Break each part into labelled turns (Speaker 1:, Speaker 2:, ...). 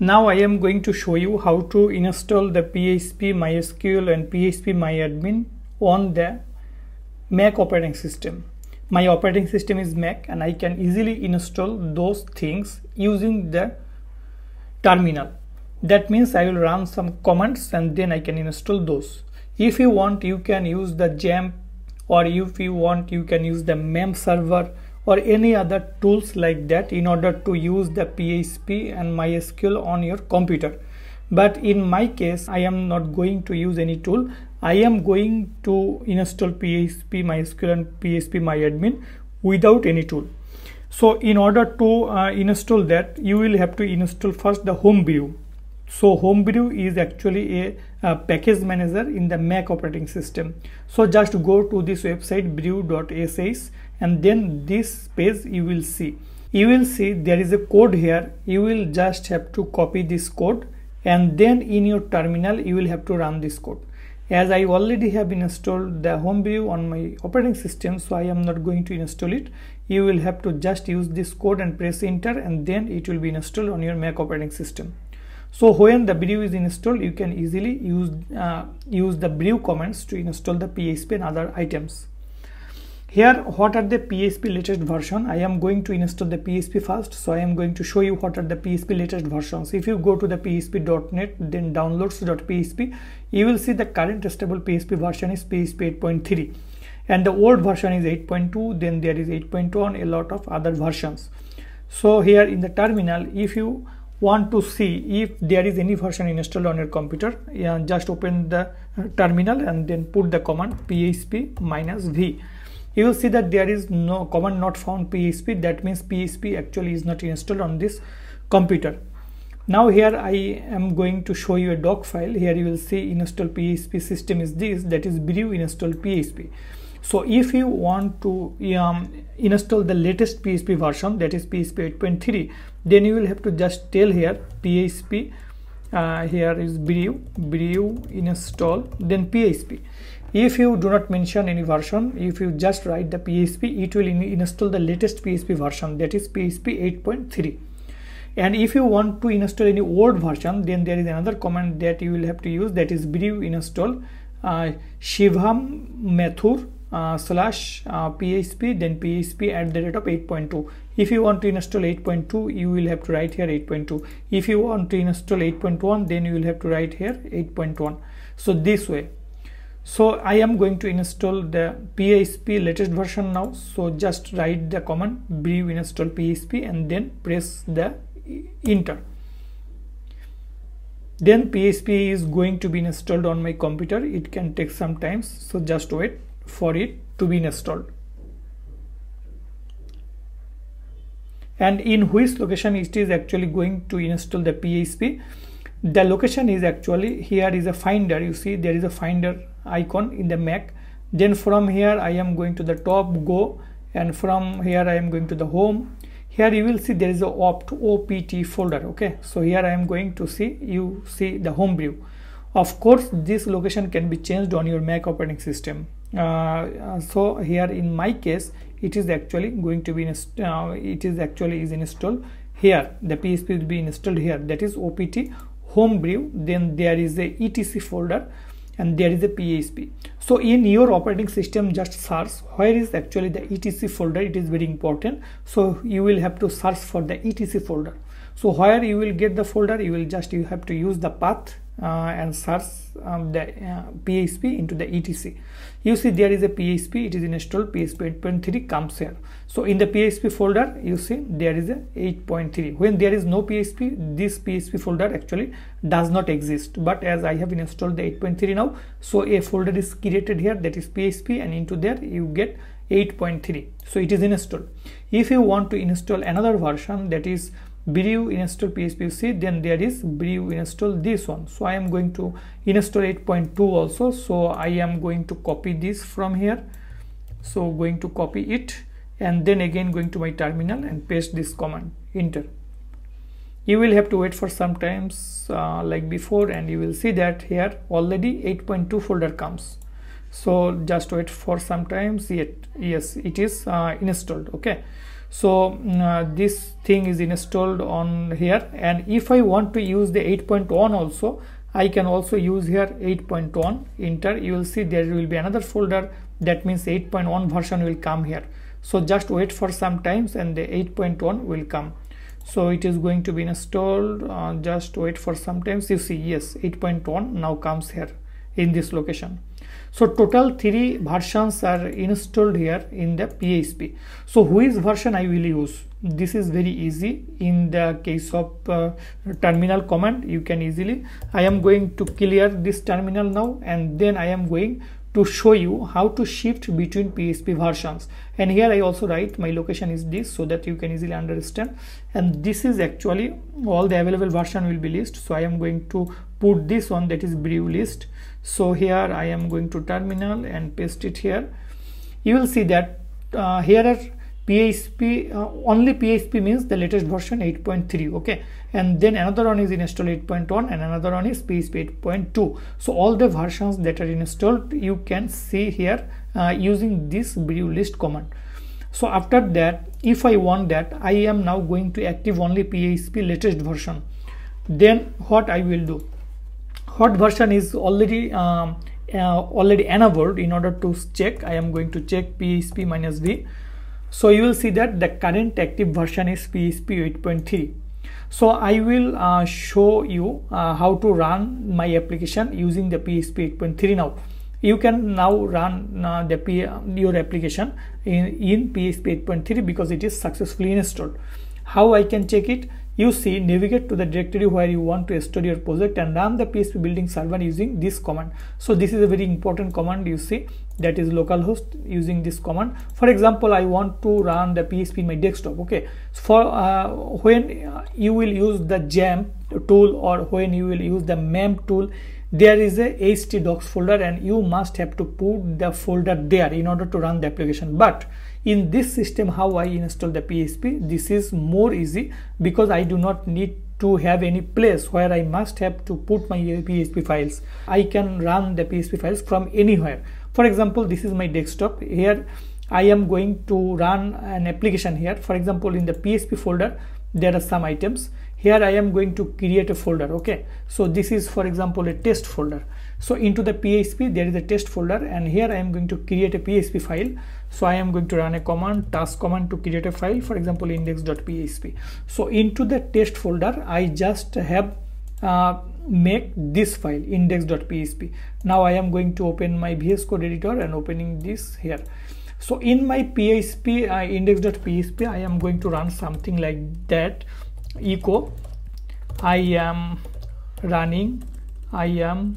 Speaker 1: now I am going to show you how to install the PHP MySQL and PHP MyAdmin on the Mac operating system. My operating system is Mac and I can easily install those things using the terminal. That means I will run some commands and then I can install those. If you want you can use the XAMPP or if you want you can use the MAMP server or any other tools like that in order to use the PHP and MySQL on your computer. But in my case I am not going to use any tool. I am going to install PHP MySQL and PHP MyAdmin without any tool. So in order to uh, install that you will have to install first the homebrew. So homebrew is actually a, a, package manager in the mac operating system. So just go to this website brew.sh and then this page you will see. You will see there is a code here. You will just have to copy this code. And then in your terminal you will have to run this code. As I already have installed the homebrew on my operating system so I am not going to install it. You will have to just use this code and press enter and then it will be installed on your Mac operating system. So when the brew is installed you can easily use uh, use the brew commands to install the PHP and other items here what are the php latest version? I am going to install the php first so i am going to show you what are the php latest versions. If you go to the php.net then downloads.php you will see the current stable php version is php 8.3 and the old version is 8.2 then there is 8.1 a lot of other versions. So here in the terminal if you want to see if there is any version installed on your computer yeah, just open the terminal and then put the command php minus v you will see that there is no command not found php that means php actually is not installed on this computer. Now here i am going to show you a doc file. Here you will see install php system is this. That is brew install php so if you want to um, install the latest php version that is php 8.3 then you will have to just tell here php uh, here is brew brew install then php if you do not mention any version if you just write the php it will in install the latest php version that is php 8.3 and if you want to install any old version then there is another command that you will have to use that is brew install uh, shivam mathur uh, slash uh, php then php at the rate of 8.2 if you want to install 8.2 you will have to write here 8.2 if you want to install 8.1 then you will have to write here 8.1 so this way so i am going to install the php latest version now. So just write the command brew install php and then press the enter. Then php is going to be installed on my computer. It can take some time so just wait for it to be installed. And in which location it is actually going to install the php the location is actually here is a finder. You see there is a finder icon in the Mac. Then from here I am going to the top go. And from here I am going to the home. Here you will see there is a opt opt folder okay? So here I am going to see you see the homebrew of course this location can be changed on your Mac operating system. Uh, so here in my case it is actually going to be uh, it is actually is installed here. The php will be installed here. That is opt homebrew then there is a etc folder and there is a php so in your operating system just search where is actually the etc folder. It is very important. So you will have to search for the etc folder. So where you will get the folder you will just you have to use the path uh, and search um, the uh, php into the etc you see there is a php it is installed php 8.3 comes here. So in the php folder you see there is a 8.3 when there is no php this php folder actually does not exist. But as i have installed the 8.3 now so a folder is created here that is php and into there you get 8.3 so it is installed. If you want to install another version that is brew install phpc then there is brew install this one. So i am going to install 8.2 also. So i am going to copy this from here. So going to copy it and then again going to my terminal and paste this command enter. You will have to wait for some times uh, like before and you will see that here already 8.2 folder comes. So just wait for some times. Yet yes it is uh, installed. Okay so mm, uh, this thing is installed on here. And if i want to use the 8.1 also i can also use here 8.1 enter you will see there will be another folder. That means 8.1 version will come here. So just wait for some times and the 8.1 will come. So it is going to be installed. Uh, just wait for some times. You see yes 8.1 now comes here in this location. So total three versions are installed here in the php so which version i will use? This is very easy. In the case of uh, terminal command you can easily i am going to clear this terminal now and then i am going to show you how to shift between PHP versions. And here I also write my location is this so that you can easily understand. And this is actually all the available version will be list. So I am going to put this one that is brew list so here I am going to terminal and paste it here. You will see that uh, here are PHP uh, only PHP means the latest version 8.3 okay? And then another one is installed 8.1 and another one is PHP 8.2 so all the versions that are installed you can see here uh, using this brew list command. So after that if I want that I am now going to active only PHP latest version. Then what I will do what version is already um, uh, already enabled in order to check. I am going to check PHP minus V. So you will see that the current active version is PHP 8.3 so I will uh, show you uh, how to run my application using the PHP 8.3 now. You can now run uh, the P your application in, in PHP 8.3 because it is successfully installed. How I can check it you see navigate to the directory where you want to store your project and run the php built-in server using this command. So this is a very important command you see that is localhost using this command. For example i want to run the php in my desktop okay? For uh, when you will use the XAMPP tool or when you will use the MAMP tool there is a htdocs folder and you must have to put the folder there in order to run the application. But in this system how i install the php this is more easy because i do not need to have any place where i must have to put my php files. I can run the php files from anywhere. For example this is my desktop. Here i am going to run an application here. For example in the php folder there are some items. Here i am going to create a folder okay? So this is for example a test folder. So into the php there is a test folder and here i am going to create a php file. So i am going to run a command touch command to create a file for example index.php so into the test folder i just have uh, make this file index.php now i am going to open my vs code editor and opening this here so in my php uh, index.php i am going to run something like that. Echo i am running i am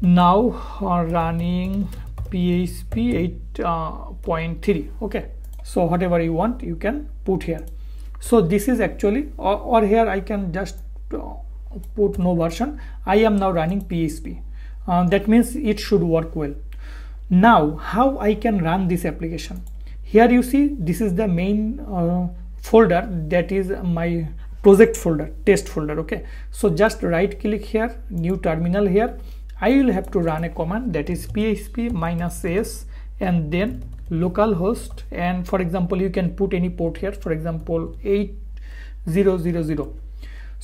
Speaker 1: now running php 8.3 uh, okay. So whatever you want you can put here. So this is actually or, or here i can just uh, put no version. I am now running php uh, that means it should work well now how i can run this application? Here you see this is the main uh, folder that is my project folder test folder okay? So just right click here new terminal here. I will have to run a command that is php minus s and then localhost. And for example you can put any port here for example 8000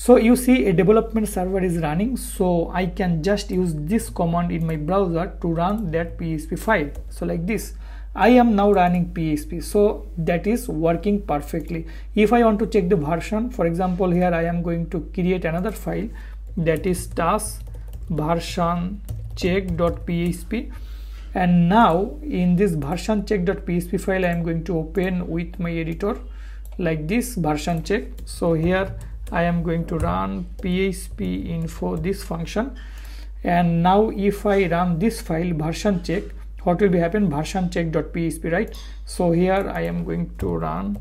Speaker 1: so you see a development server is running. So i can just use this command in my browser to run that php file. So like this. I am now running PHP so that is working perfectly. If I want to check the version for example here I am going to create another file. That is touch version check.php and now in this version check.php file I am going to open with my editor. Like this version check. So here I am going to run php info this function. And now if I run this file version check what will be happen? Version check.php right? So here i am going to run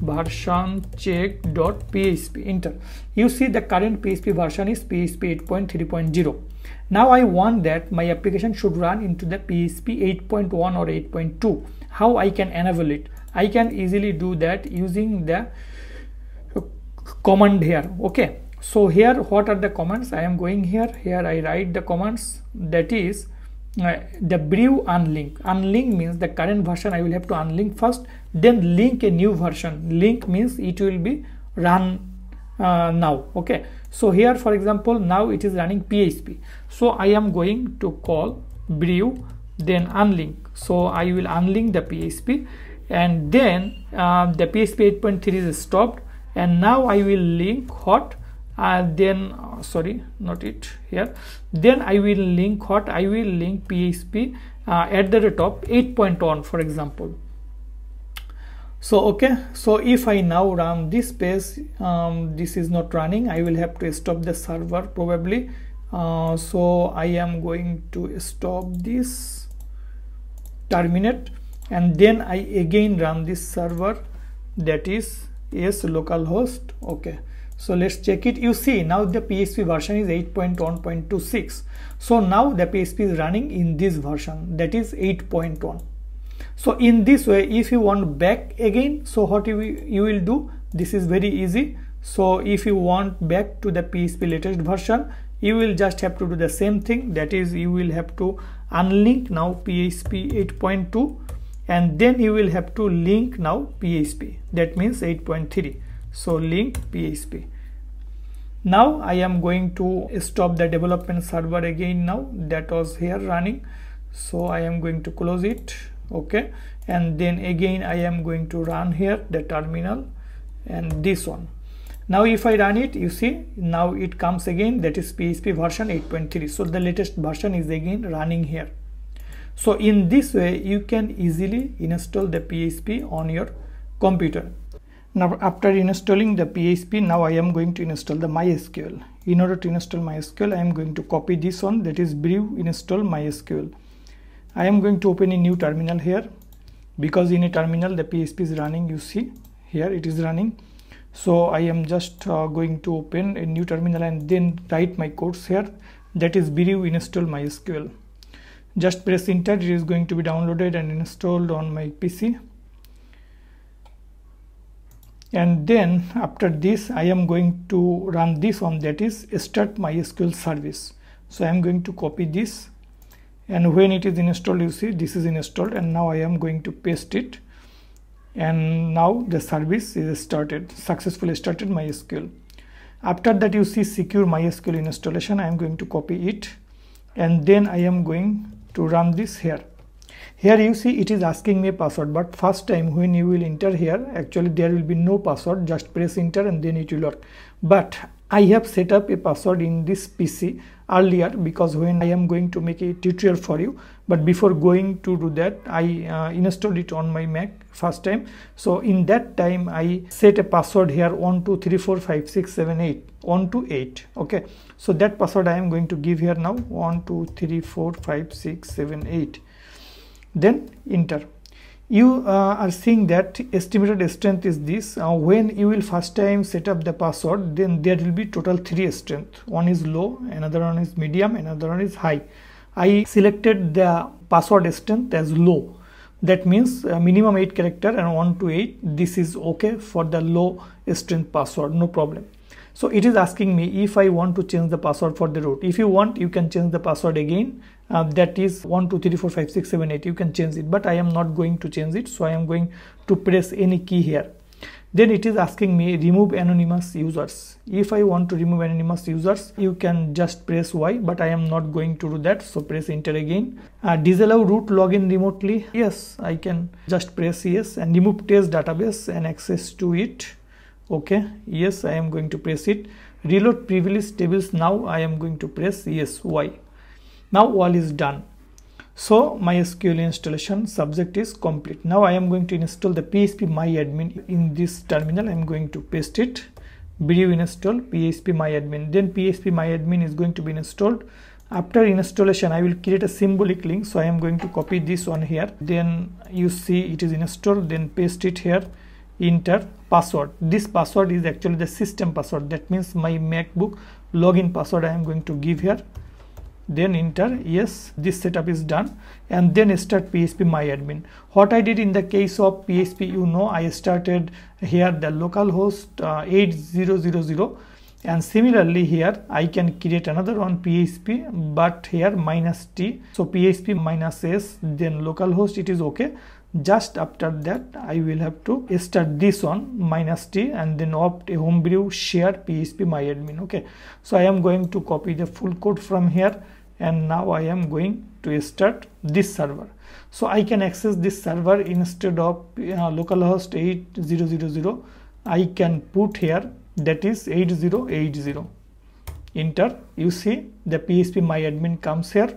Speaker 1: version check.php enter. You see the current php version is php 8.3.0 now i want that my application should run into the php 8.1 or 8.2 how i can enable it? I can easily do that using the command here okay? So here what are the commands? I am going here. Here i write the commands. That is uh, the brew unlink. Unlink means the current version i will have to unlink first then link a new version. Link means it will be run uh, now okay? So here for example now it is running php so i am going to call brew then unlink. So i will unlink the php and then uh, the php 8.3 is stopped and now i will link hot and then uh, sorry not it here. Then i will link hot i will link php uh, at the top 8.1 for example. So okay so if i now run this page um, this is not running i will have to stop the server probably. Uh, so i am going to stop this terminate and then i again run this server that is yes localhost okay. So let's check it. You see now the php version is 8.1.26 so now the php is running in this version. That is 8.1 so in this way if you want back again so what you, you will do? This is very easy. So if you want back to the php latest version you will just have to do the same thing. That is you will have to unlink now php 8.2 and then you will have to link now php that means 8.3 so link php now i am going to stop the development server again now. That was here running. So i am going to close it. Okay. And then again I am going to run here the terminal and this one. Now if I run it you see now it comes again. That is PHP version 8.3 so the latest version is again running here so in this way you can easily install the PHP on your computer. Now after installing the PHP now I am going to install the MySQL. In order to install MySQL I am going to copy this one that is brew install MySQL. I am going to open a new terminal here because in a terminal the PHP is running you see here it is running. So I am just uh, going to open a new terminal and then write my codes here that is brew install mysql just press enter it is going to be downloaded and installed on my PC and then after this I am going to run this one that is start MySQL service. So I am going to copy this. And when it is installed you see this is installed and now I am going to paste it. And now the service is started successfully started MySQL. After that you see secure MySQL installation. I am going to copy it. And then I am going to run this here. Here you see it is asking me a password but first time when you will enter here actually there will be no password just press enter and then it will work. But I have set up a password in this PC earlier because when I am going to make a tutorial for you but before going to do that I uh, installed it on my Mac first time. So in that time I set a password here 1 2 3 4 5 6 7 8 1 to 8 okay? So that password I am going to give here now 1 2 3 4 5 6 7 8 then enter you uh, are seeing that estimated strength is this. Uh, when you will first time set up the password then there will be total three strength. One is low another one is medium another one is high. I selected the password strength as low. That means uh, minimum 8 character and 1 to 8 this is okay for the low strength password no problem. So it is asking me if i want to change the password for the root. If you want you can change the password again uh, that is 1 2 3 4 5 6 7 8 you can change it but i am not going to change it so i am going to press any key here. Then it is asking me remove anonymous users. If i want to remove anonymous users you can just press y but i am not going to do that so press enter again. Uh, disallow root login remotely. Yes i can just press yes and remove test database and access to it. Okay yes i am going to press it. Reload privilege tables. Now i am going to press yes y now all is done. So MySQL installation subject is complete. Now I am going to install the PHP myadmin in this terminal. I am going to paste it. Brew install PHP myadmin. Then PHP myadmin is going to be installed. After installation I will create a symbolic link. So I am going to copy this one here. Then you see it is installed. Then paste it here. Enter. Password. This password is actually the system password. That means my macbook login password i am going to give here then enter yes this setup is done and then start php myadmin. What i did in the case of php you know i started here the localhost uh, 8000 and similarly here I can create another one PHP but here minus T. So PHP minus S then localhost it is okay. Just after that I will have to start this one minus T and then opt a homebrew share PHP myadmin okay. So I am going to copy the full code from here and now I am going to start this server. So I can access this server instead of uh, localhost 8000 I can put here that is 8080 enter. You see the php myadmin comes here.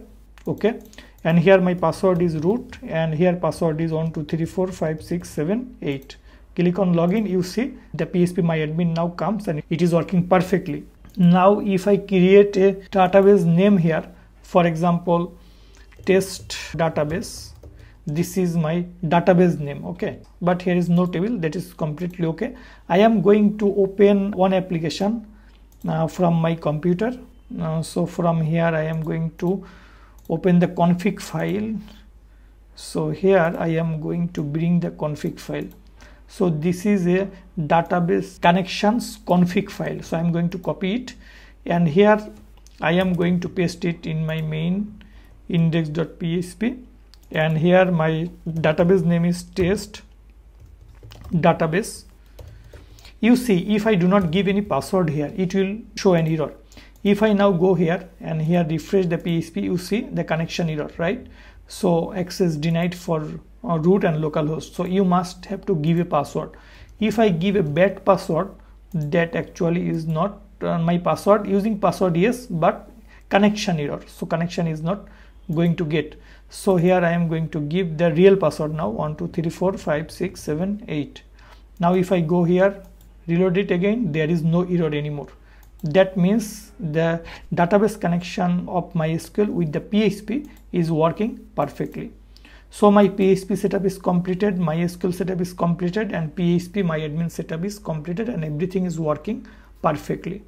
Speaker 1: Okay. And here my password is root and here password is 1234567 click on login. You see the php myadmin now comes and it is working perfectly. Now if i create a database name here for example test database. This is my database name okay? But here is no table that is completely okay. I am going to open one application uh, from my computer. Uh, so from here i am going to open the config file. So here i am going to bring the config file. So this is a database connections config file. So i'm going to copy it. And here i am going to paste it in my main index.php and here my database name is test database. You see if I do not give any password here it will show an error. If I now go here and here refresh the PHP you see the connection error right? So access denied for uh, root and localhost. So you must have to give a password. If I give a bad password that actually is not Uh, my password using password yes but connection error. So connection is not going to get. So here I am going to give the real password now 1 2 3 4 5 6 7 8 now if I go here reload it again there is no error anymore. That means the database connection of MySQL with the PHP is working perfectly. So my PHP setup is completed MySQL setup is completed and PHP my admin setup is completed and everything is working perfectly